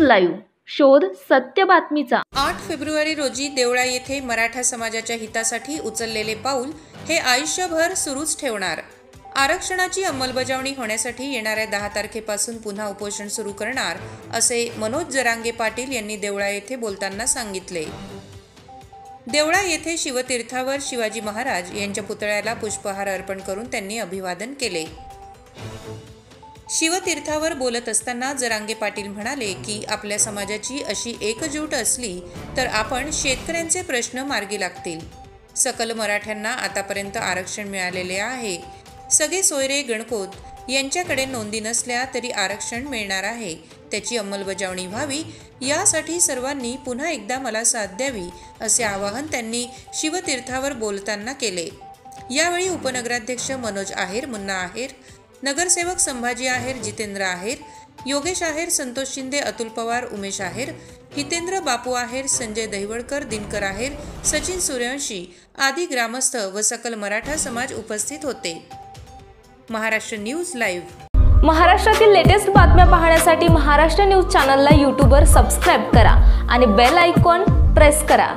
Live शोध सत्य बातमीचा. आठ फेब्रुवारी रोजी देवळा येथे मराठा समाजाच्या हितासाठी उचललेले पाऊल हे आयुष्यभर सुरूच ठेवणार. आरक्षणाची अंमलबजावणी होण्यासाठी येणाऱ्या दहा तारखेपासून पुन्हा उपोषण सुरू करणार असे मनोज जरांगे पाटील यांनी देवळा येथे बोलताना सांगितले. देवळा येथे शिवतीर्थावर शिवाजी महाराज यांच्या पुतळ्याला पुष्पहार अर्पण करून त्यांनी अभिवादन केले. शिवतीर्थावर बोलत असताना जरांगे पाटील म्हणाले की आपल्या समाजाची अशी एकजूट असली तर आपण शेतकऱ्यांचे प्रश्न मार्गी लागतील. सकल मराठ्यांना आतापर्यंत आरक्षण मिळालेले आहे. सगळे सोयरे गणकोत यांच्याकडे नोंदी नसल्या तरी आरक्षण मिळणार आहे. त्याची अंमलबजावणी व्हावी यासाठी सर्वांनी पुन्हा एकदा मला साथ द्यावी असे आवाहन त्यांनी शिवतीर्थावर बोलताना केले. यावेळी उपनगराध्यक्ष मनोज आहेर मुन्ना आहेर नगरसेवक संभाजी आहेर जितेंद्र आहेर योगेश आहेर संतोष शिंदे अतुल पवार उमेश आहेर हितेंद्र बापू आहेर संजय दहिवडकर दिनकर आहेर सचिन सूर्यवंशी आदी ग्रामस्थ व सकल मराठा समाज उपस्थित होते. Maharashtra news live. महाराष्ट्रातील लेटेस्ट बातम्या पाहण्यासाठी महाराष्ट्र न्यूज चॅनलला यूट्यूबवर सबस्क्राईब करा आणि बेल आयकॉन प्रेस करा.